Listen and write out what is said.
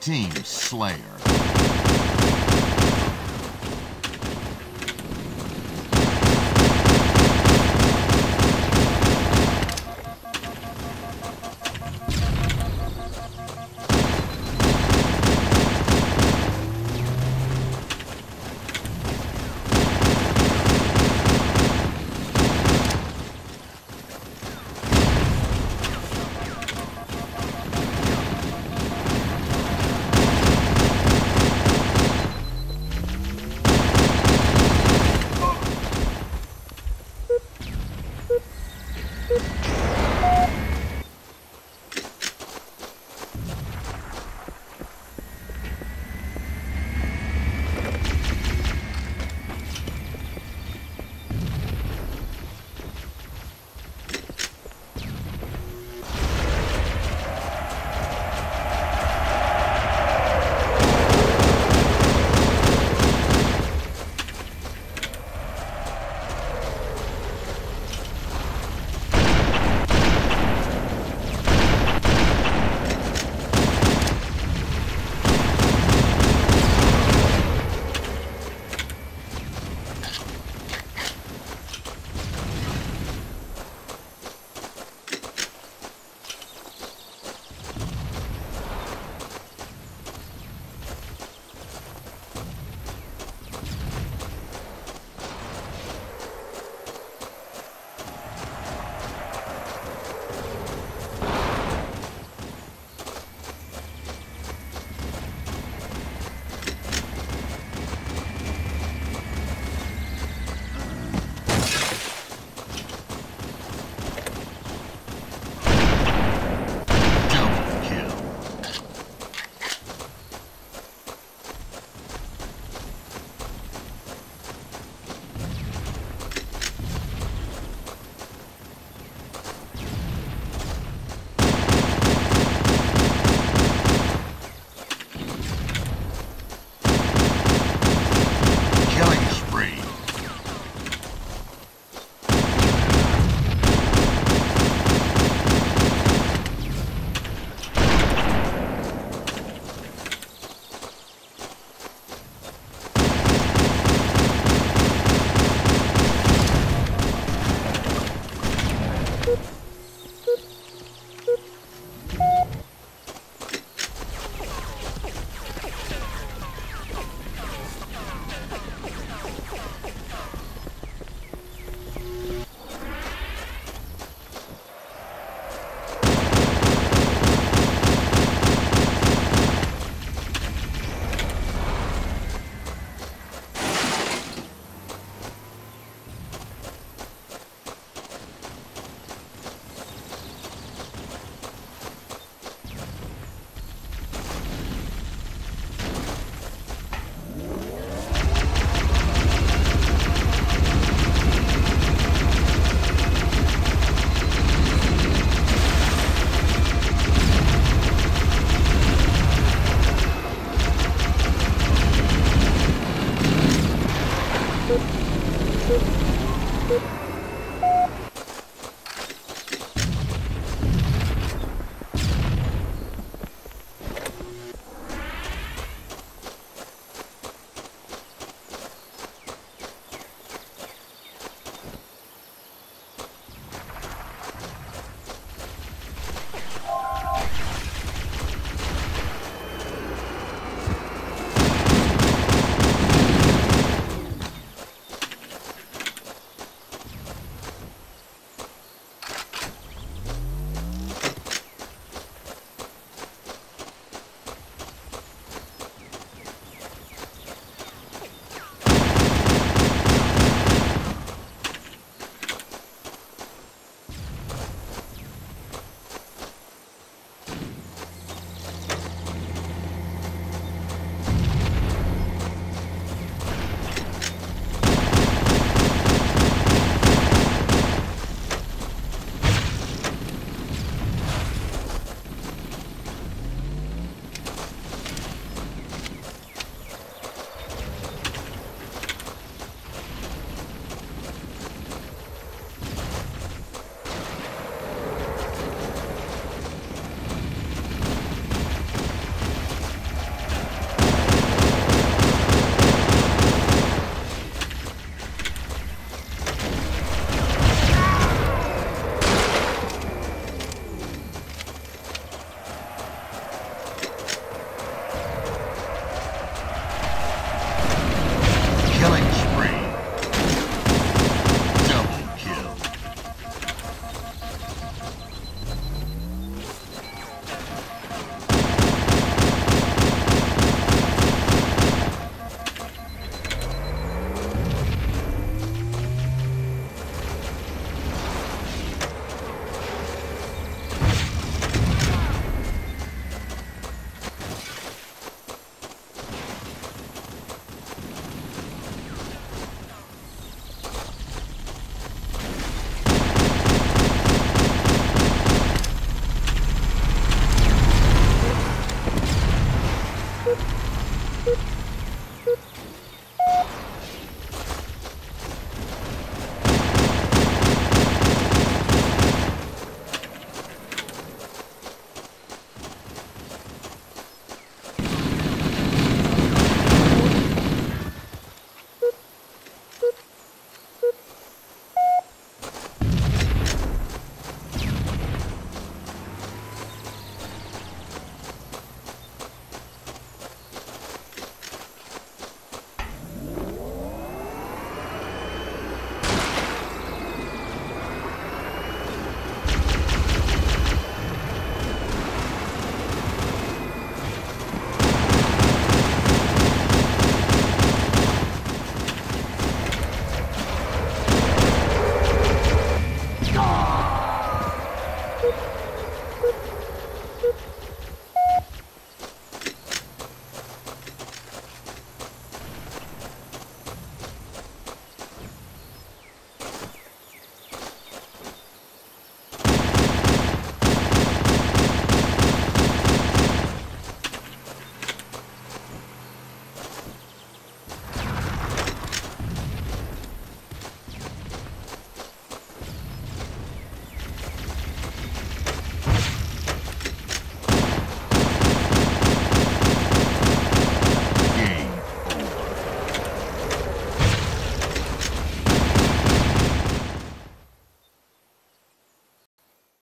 Team Slayer.